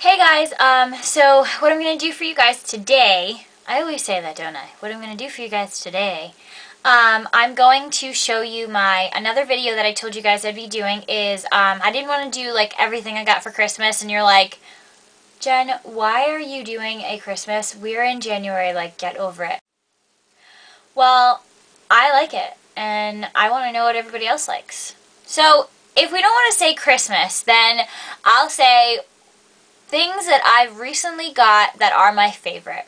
Hey guys, um, so what I'm going to do for you guys today, I always say that, don't I? What I'm going to do for you guys today, um, I'm going to show you my, another video that I told you guys I'd be doing is, um, I didn't want to do, like, everything I got for Christmas, and you're like, Jen, why are you doing a Christmas? We're in January, like, get over it. Well, I like it, and I want to know what everybody else likes. So, if we don't want to say Christmas, then I'll say things that I've recently got that are my favorite.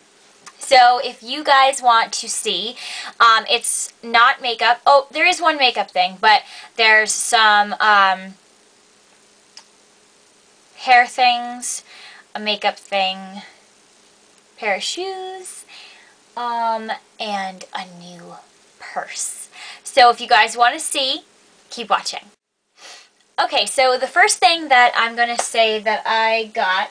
So if you guys want to see, um, it's not makeup. Oh, there is one makeup thing, but there's some um, hair things, a makeup thing, pair of shoes, um, and a new purse. So if you guys want to see, keep watching. Okay, so the first thing that I'm going to say that I got,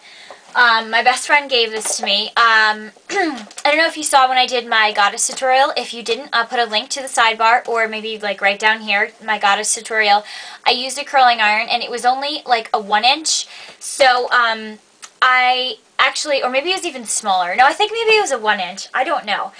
um, my best friend gave this to me. Um, I don't know if you saw when I did my goddess tutorial. If you didn't, I'll put a link to the sidebar or maybe like right down here, my goddess tutorial. I used a curling iron and it was only like a one inch. So um, I actually, or maybe it was even smaller. No, I think maybe it was a one inch. I don't know.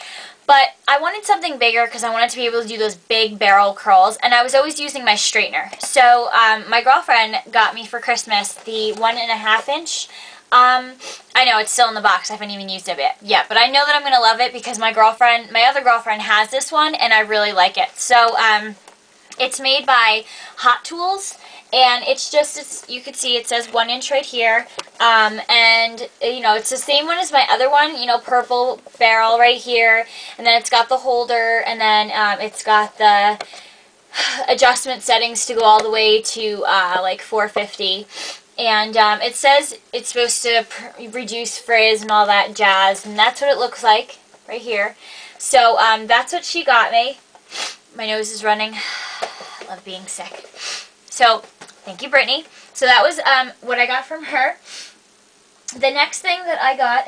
But I wanted something bigger because I wanted to be able to do those big barrel curls, and I was always using my straightener. So um, my girlfriend got me for Christmas the one and a half inch. Um, I know it's still in the box. I haven't even used it yet, but I know that I'm gonna love it because my girlfriend, my other girlfriend, has this one, and I really like it. So um, it's made by Hot Tools and it's just it's, you can see it says one inch right here. Um, and you know it's the same one as my other one you know purple barrel right here. And then it's got the holder and then um, it's got the adjustment settings to go all the way to uh, like 450 and um, it says it's supposed to reduce frizz and all that jazz. And that's what it looks like right here. So um, that's what she got me. My nose is running. I love being sick so Thank you, Brittany. So that was um, what I got from her. The next thing that I got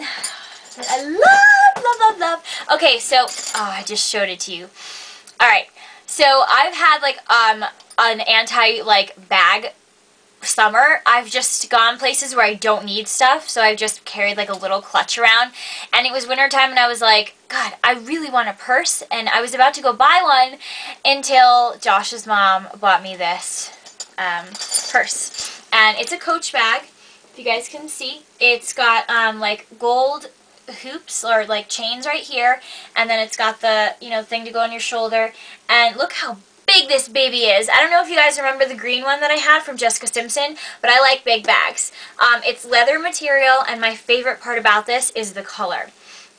that I love, love, love, love. Okay, so, oh, I just showed it to you. Alright, so I've had like um, an anti like bag summer, I've just gone places where I don't need stuff, so I've just carried like a little clutch around. And it was wintertime and I was like, God, I really want a purse. And I was about to go buy one until Josh's mom bought me this um, purse. And it's a Coach bag, if you guys can see. It's got um, like gold hoops or like chains right here. And then it's got the, you know, thing to go on your shoulder. And look how big this baby is. I don't know if you guys remember the green one that I had from Jessica Simpson, but I like big bags. Um, it's leather material, and my favorite part about this is the color.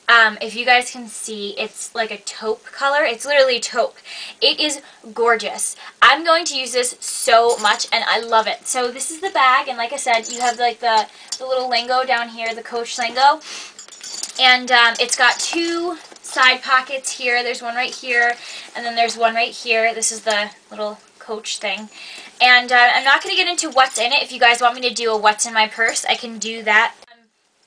Um, if you guys can see, it's like a taupe color. It's literally taupe. It is gorgeous. I'm going to use this so much, and I love it. So this is the bag, and like I said, you have like the, the little lingo down here, the Coach lingo. And um, it's got two side pockets here. There's one right here, and then there's one right here. This is the little Coach thing. And uh, I'm not going to get into what's in it. If you guys want me to do a what's in my purse, I can do that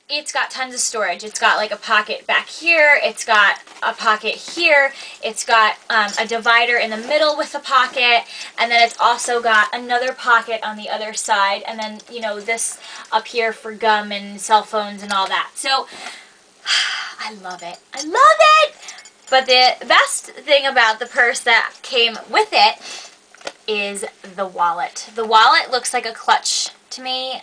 it's got tons of storage. It's got like a pocket back here. It's got a pocket here. It's got um, a divider in the middle with a pocket. And then it's also got another pocket on the other side. And then, you know, this up here for gum and cell phones and all that. So, I love it. I love it! But the best thing about the purse that came with it is the wallet. The wallet looks like a clutch to me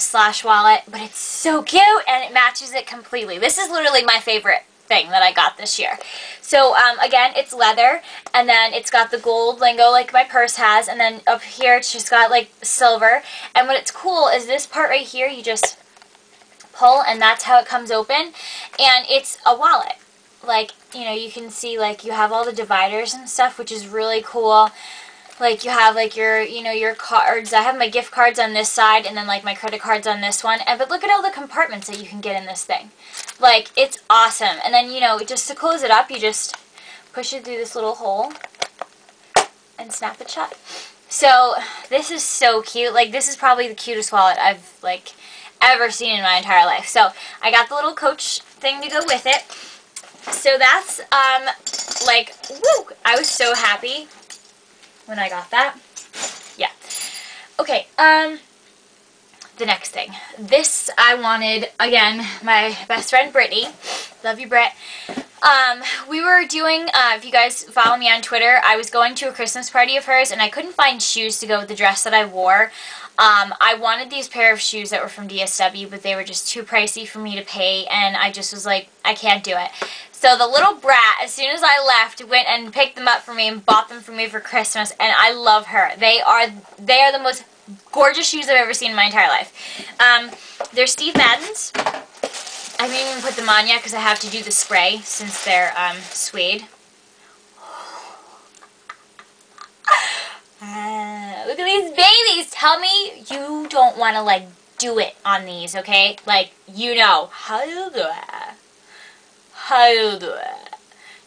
slash wallet, but it's so cute and it matches it completely. This is literally my favorite thing that I got this year. So um, again, it's leather, and then it's got the gold lingo like my purse has, and then up here it's just got like silver. And what it's cool is this part right here, you just pull, and that's how it comes open. And it's a wallet. Like, you know, you can see like you have all the dividers and stuff, which is really cool like you have like your you know your cards. I have my gift cards on this side and then like my credit cards on this one. And but look at all the compartments that you can get in this thing. Like it's awesome. And then you know just to close it up you just push it through this little hole and snap it shut so this is so cute. Like this is probably the cutest wallet I've like ever seen in my entire life. So I got the little coach thing to go with it. So that's um like woo! I was so happy when I got that. Yeah. Okay, um, the next thing. This I wanted, again, my best friend Brittany. Love you, Britt. Um, we were doing, uh, if you guys follow me on Twitter, I was going to a Christmas party of hers and I couldn't find shoes to go with the dress that I wore. Um, I wanted these pair of shoes that were from DSW, but they were just too pricey for me to pay, and I just was like, I can't do it. So the little brat, as soon as I left, went and picked them up for me and bought them for me for Christmas, and I love her. They are they are the most gorgeous shoes I've ever seen in my entire life. Um, they're Steve Madden's. I haven't even put them on yet because I have to do the spray since they're um, suede. Uh, look at these babies. Tell me you don't want to, like, do it on these, okay? Like, you know how to do it. How do it.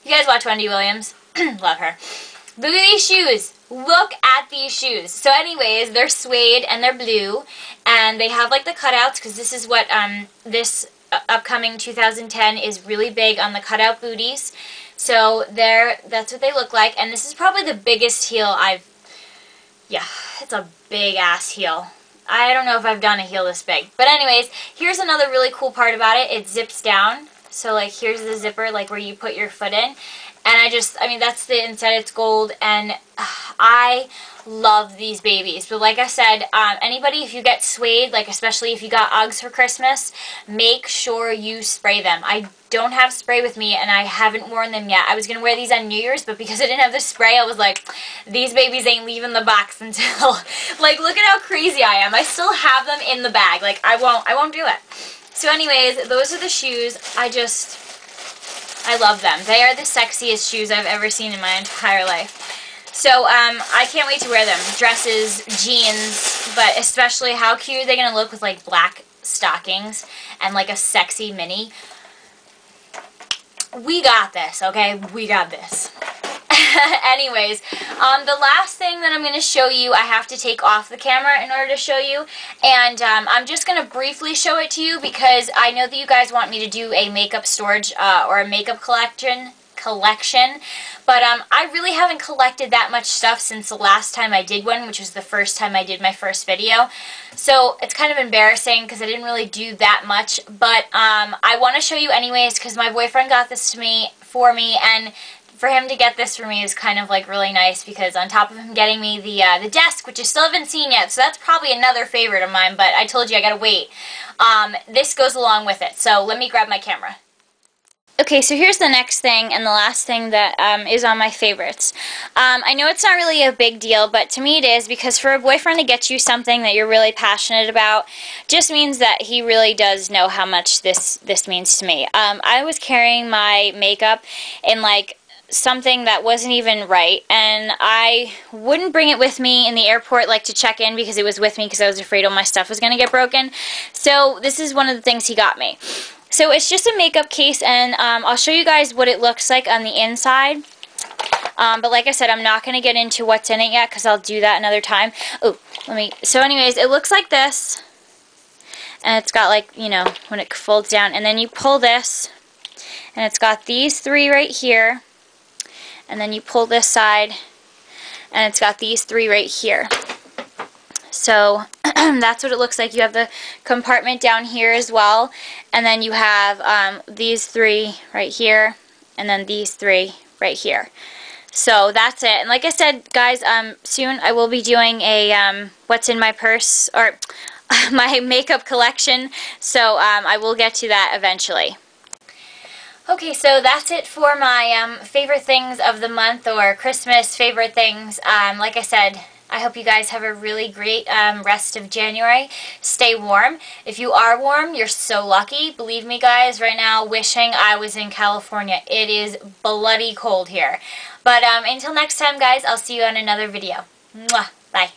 You guys watch Wendy Williams? Love her. Look at these shoes. Look at these shoes. So anyways, they're suede and they're blue. And they have like the cutouts because this is what um, this upcoming 2010 is really big on the cutout booties. So there, that's what they look like. And this is probably the biggest heel I've, yeah, it's a big ass heel. I don't know if I've done a heel this big. But anyways, here's another really cool part about it. It zips down. So like here's the zipper like where you put your foot in. And I just, I mean, that's the inside. It's gold. And uh, I love these babies. But like I said, um, anybody, if you get suede, like especially if you got Uggs for Christmas, make sure you spray them. I don't have spray with me and I haven't worn them yet. I was going to wear these on New Year's, but because I didn't have the spray, I was like, these babies ain't leaving the box until, like, look at how crazy I am. I still have them in the bag. Like, I won't, I won't do it. So anyways, those are the shoes. I just, I love them. They are the sexiest shoes I've ever seen in my entire life. So, um, I can't wait to wear them. Dresses, jeans, but especially how cute are they going to look with, like, black stockings and, like, a sexy mini. We got this, okay? We got this. Anyways, um, the last thing that I'm going to show you, I have to take off the camera in order to show you. And um, I'm just going to briefly show it to you because I know that you guys want me to do a makeup storage uh, or a makeup collection collection. But um, I really haven't collected that much stuff since the last time I did one, which was the first time I did my first video. So it's kind of embarrassing because I didn't really do that much. But um, I want to show you anyways because my boyfriend got this to me for me and for him to get this for me is kind of like really nice because on top of him getting me the uh, the desk, which I still haven't seen yet, so that's probably another favorite of mine, but I told you I gotta wait. Um, this goes along with it, so let me grab my camera. Okay, so here's the next thing and the last thing that um, is on my favorites. Um, I know it's not really a big deal, but to me it is because for a boyfriend to get you something that you're really passionate about just means that he really does know how much this, this means to me. Um, I was carrying my makeup in like something that wasn't even right and I wouldn't bring it with me in the airport like to check in because it was with me because I was afraid all my stuff was going to get broken. So this is one of the things he got me. So it's just a makeup case and um, I'll show you guys what it looks like on the inside. Um, but like I said, I'm not going to get into what's in it yet because I'll do that another time. Oh, let me, so anyways, it looks like this. And it's got like, you know, when it folds down. And then you pull this. And it's got these three right here and then you pull this side and it's got these three right here. So that's what it looks like. You have the compartment down here as well and then you have um, these three right here and then these three right here. So that's it. And like I said, guys, um, soon I will be doing a um, what's in my purse or my makeup collection. So um, I will get to that eventually. Okay, so that's it for my um, favorite things of the month or Christmas favorite things. Um, like I said, I hope you guys have a really great um, rest of January. Stay warm. If you are warm, you're so lucky. Believe me, guys, right now, wishing I was in California. It is bloody cold here. But um, until next time, guys, I'll see you on another video. Mwah. Bye.